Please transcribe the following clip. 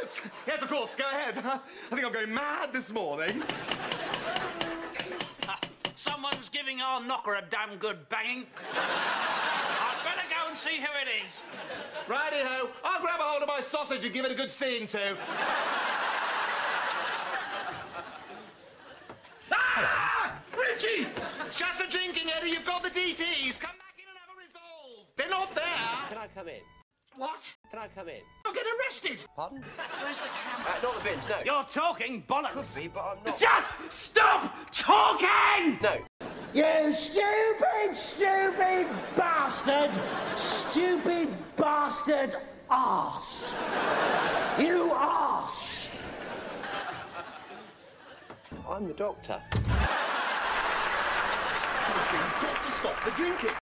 yes. Yes, of course. Go ahead. I think I'm going mad this morning. Someone's giving our knocker a damn good banging. I'd better go and see who it is. Righty ho. I'll grab a hold of my sausage and give it a good seeing to. Ah! Richie! It's just a drinking, Eddie. You've got the DTs. Come back in and have a resolve. They're not there. Can I come in? What? Can I come in? I'll get arrested. Pardon? Where's the camera? Uh, not the bins, no. You're talking bollocks. Could be, but I'm not. Just stop talking! No. You stupid, stupid bastard! Stupid bastard ass! You ass! I'm the doctor. Honestly, he's got to stop the drinking.